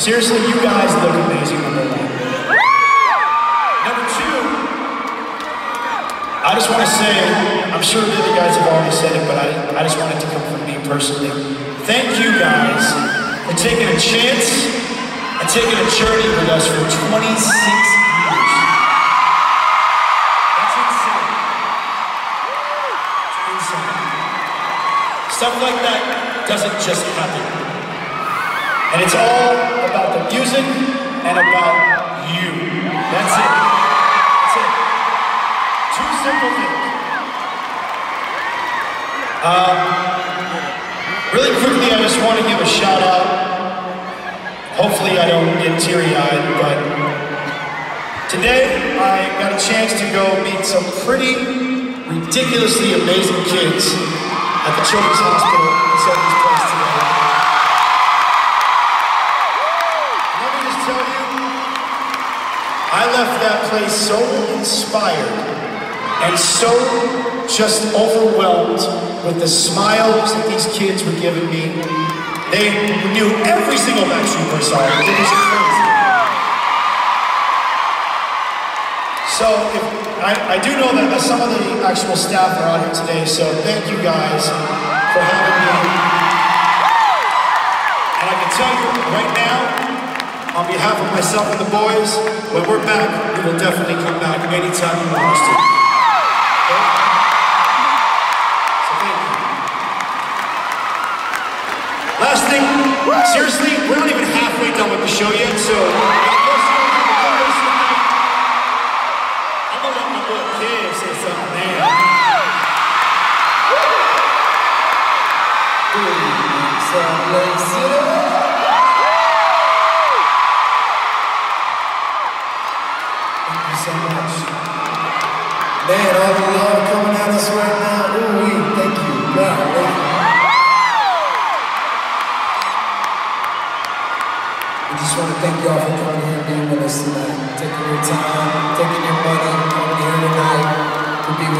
Seriously?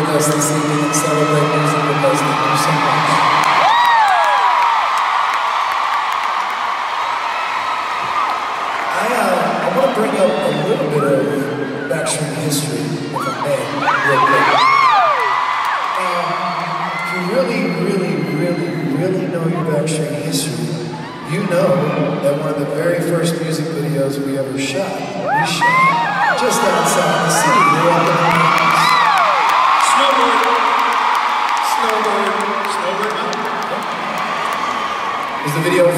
with us this evening and celebrate music with us. Thank you so much. I, uh, I want to bring up a little bit of Backstreet history, if I may, real quick. Um, if you really, really, really, really know your Backstreet history, you know that one of the very first music videos we ever shot, we shot just outside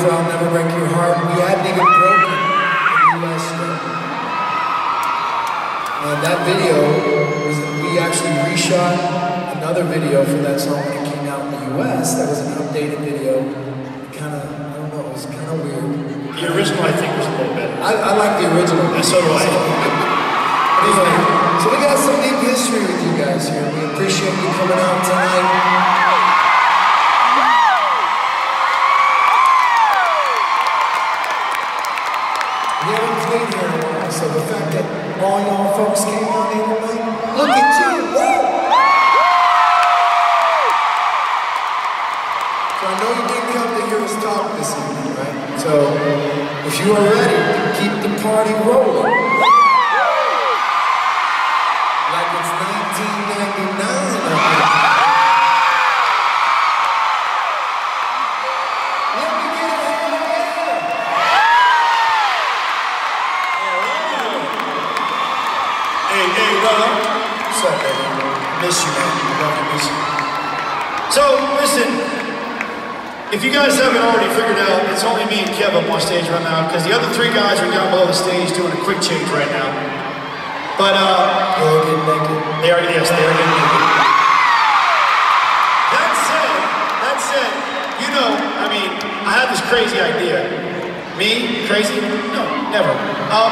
for I'll Never Break Your Heart. We hadn't even broken in the US. Uh, that video, was we actually reshot another video for that song when it came out in the US. That was an updated video. Kind of, I don't know, it was kind of weird. The original, I think, was a little better. I, I like the original. And so do I. anyway, so we got some deep history with you guys here. We appreciate you coming out tonight. crazy? No, never. Um,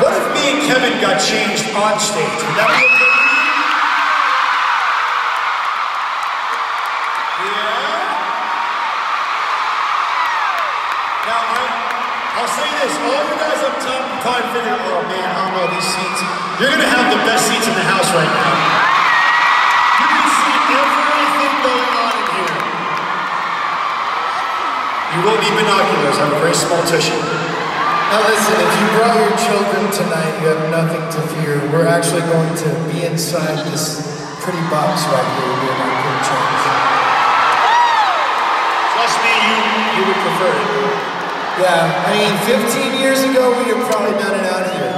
what if me and Kevin got changed on stage? Would that be okay? Yeah. Now, I'll say this, all you guys up top probably figure, oh man, I know these seats. You're gonna have the best seats in the house right now. You can see everything going on in here. You will need binoculars, I have a very small tissue. Now listen, if you brought your children tonight, you have nothing to fear. We're actually going to be inside this pretty box right here. We're going to change. Trust me, you, you would prefer it. Yeah, I mean, 15 years ago, we'd have probably done it out of here.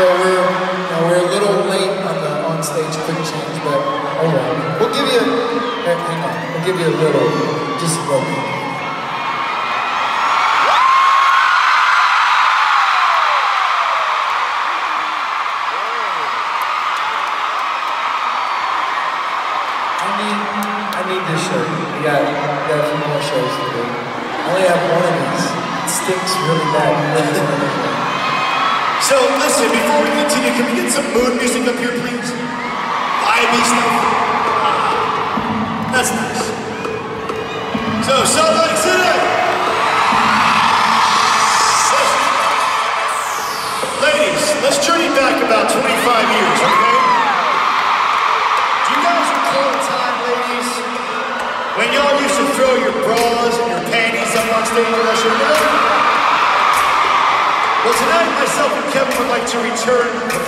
So we're, you know, we're a little late on the on-stage quick change, but oh well. We'll give you, hang hang on, we'll give you a little, just a little So listen, before we continue, can we get some mood music up here, please? Vibey stuff. Ah, that's nice. So, Salt Lake City. Ladies, let's journey back about 25 years, okay? Do you guys recall a time, ladies, when y'all used to throw your bras and your panties up on stage us? Remember? Myself and Kevin would like to return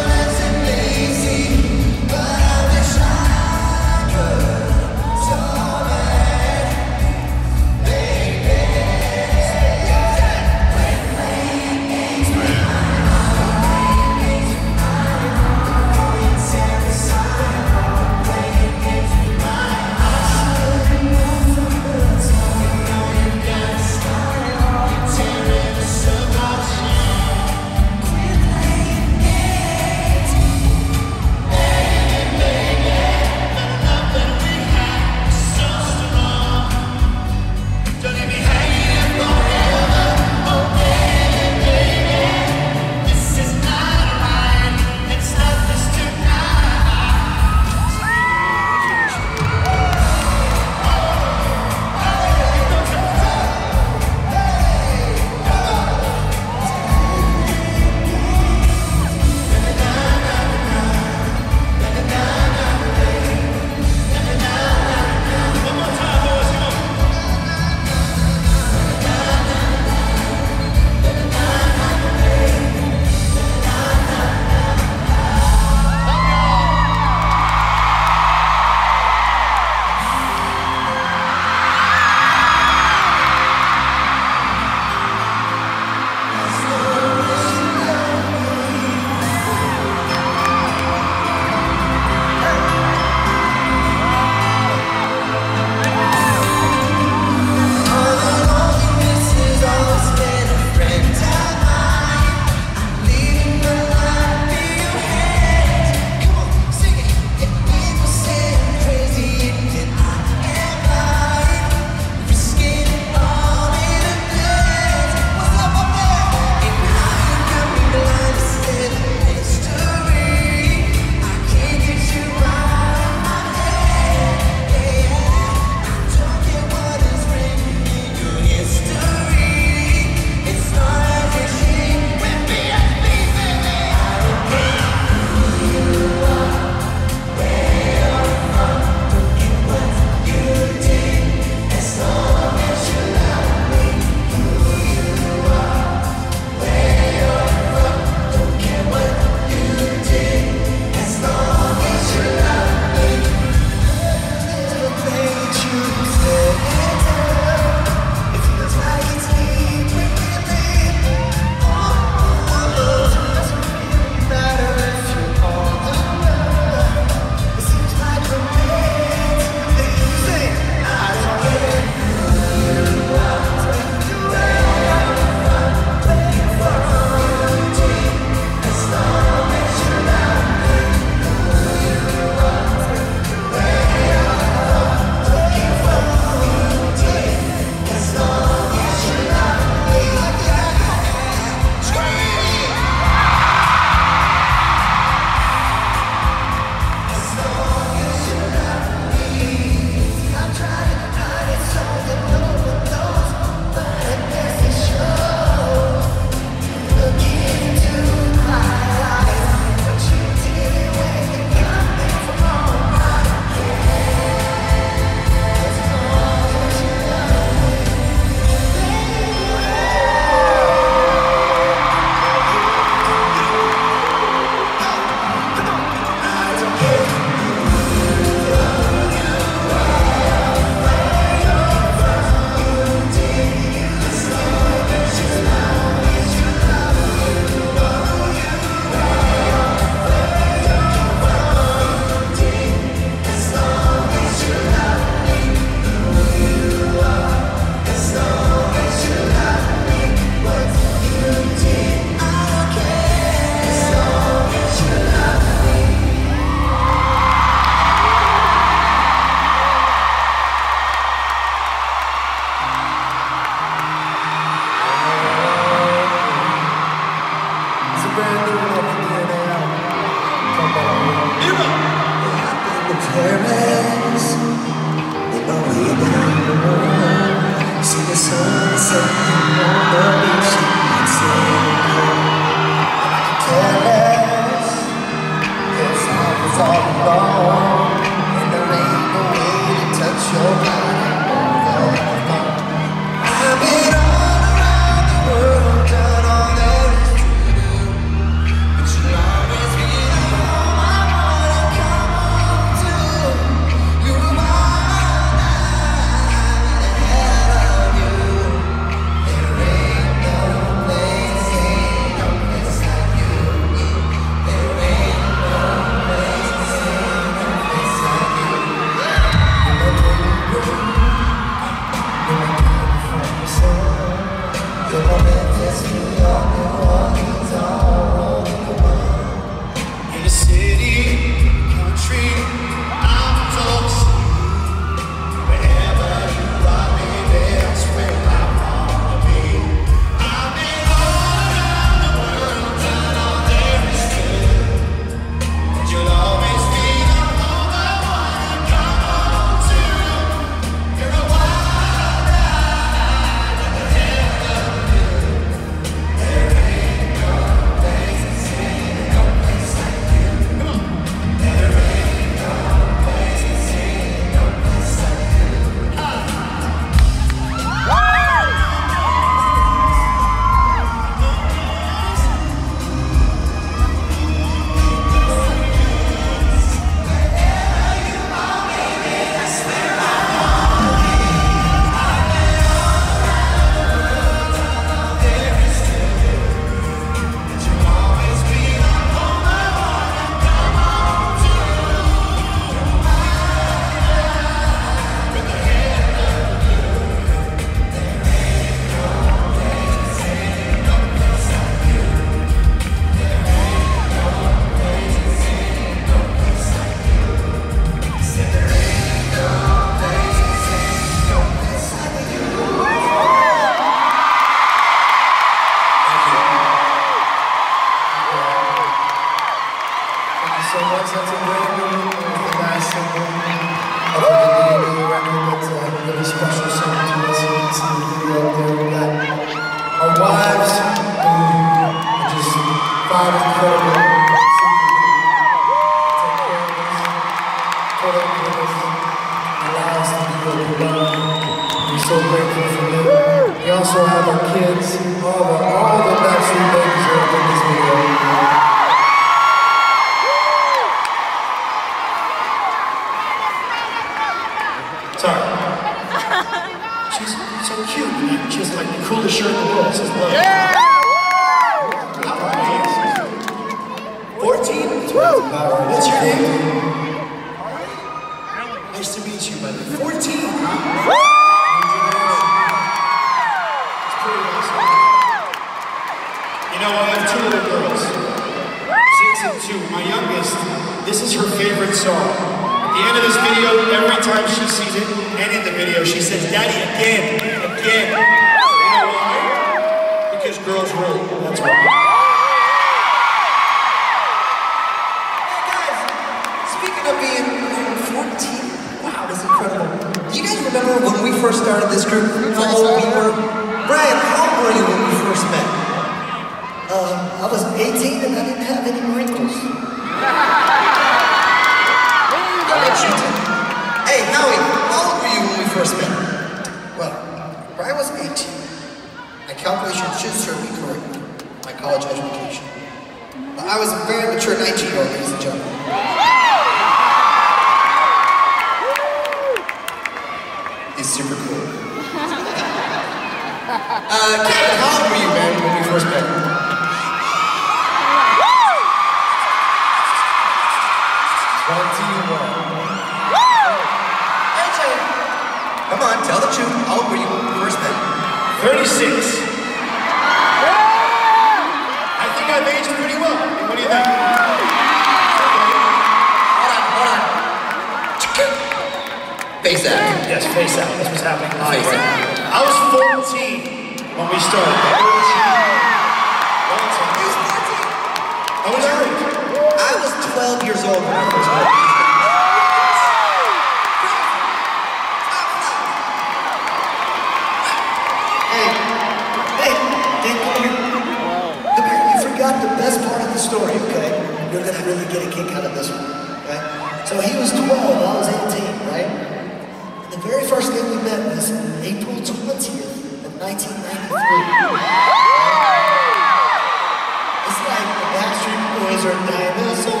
are dinosaurs.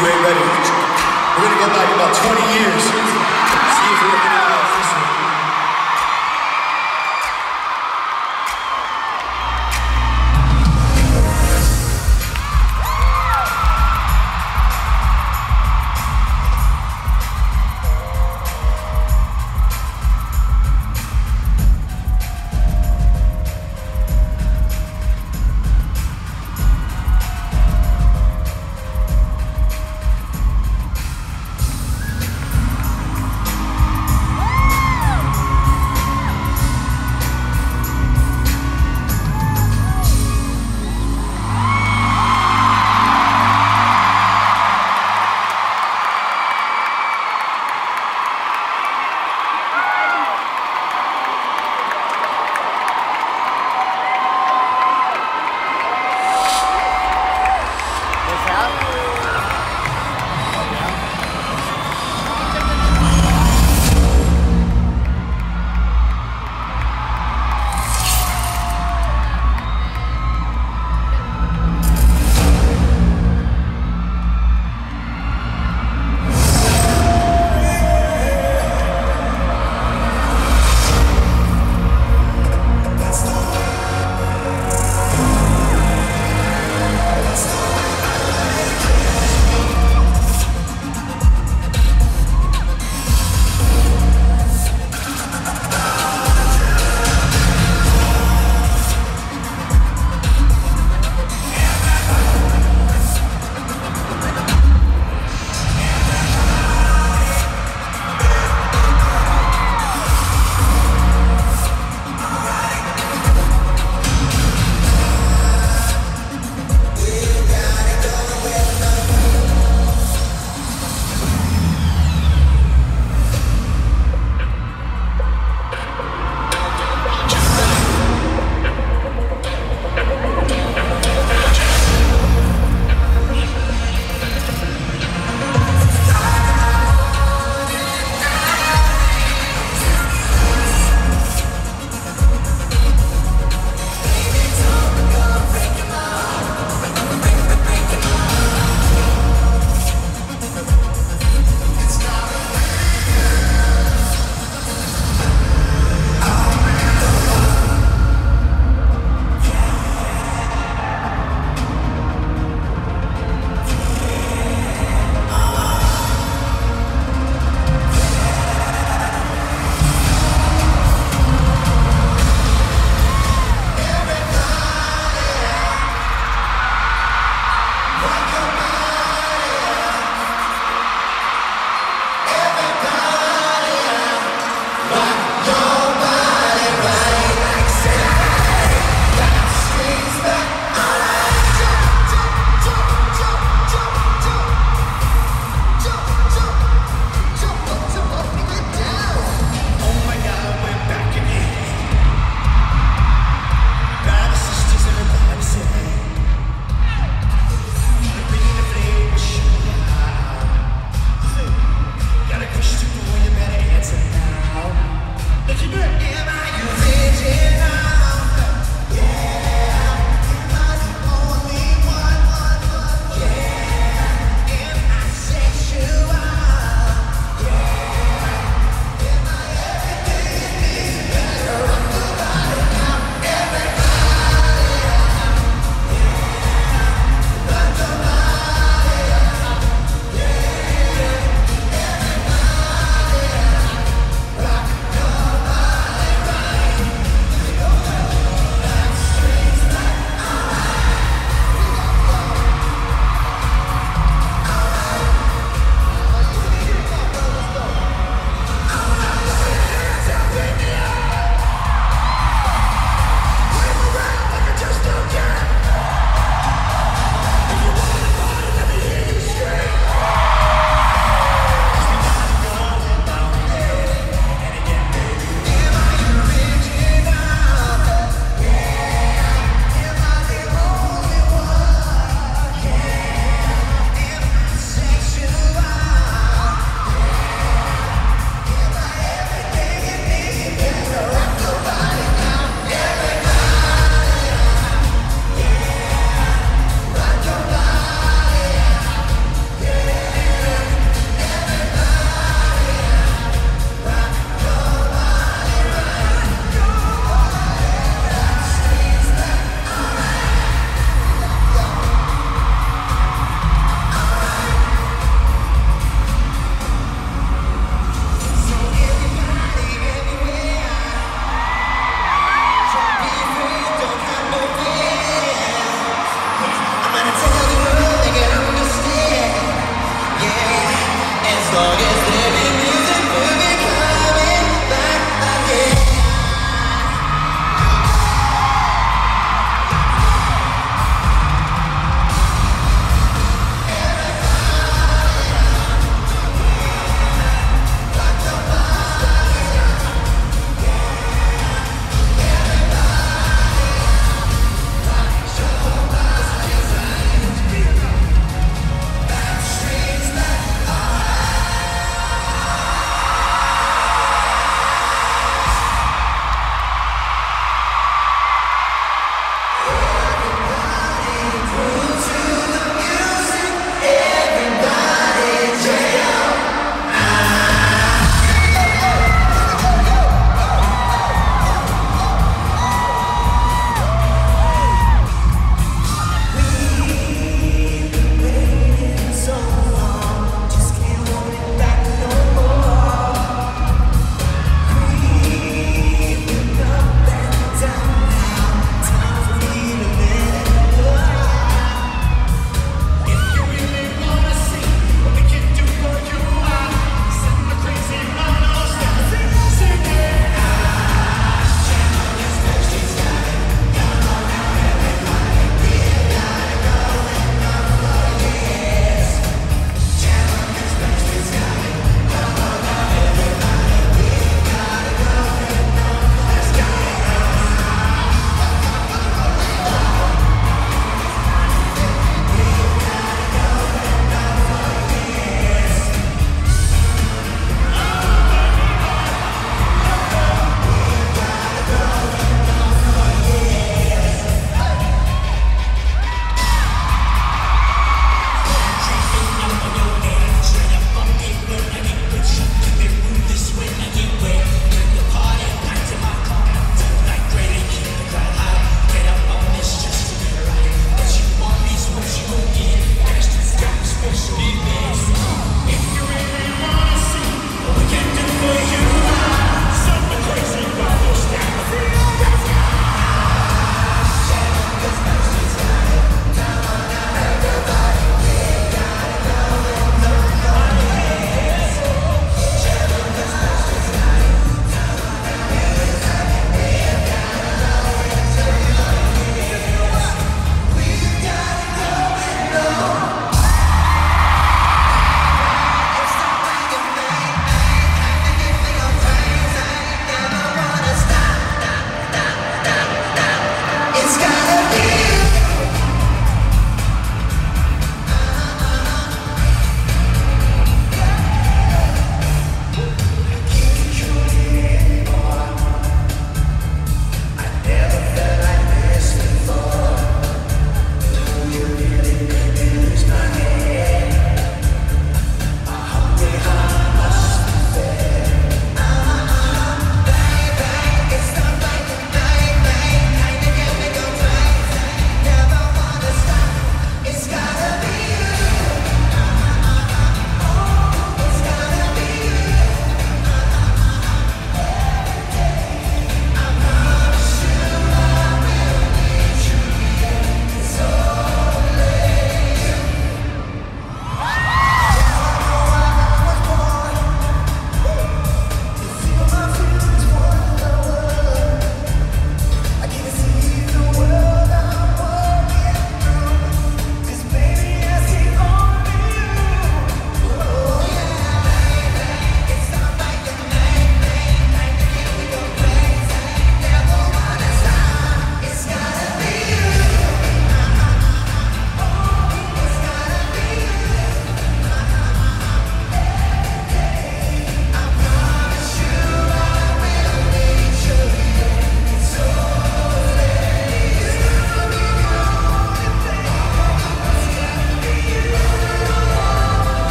Ready. We're gonna go back about 20 years. See if we're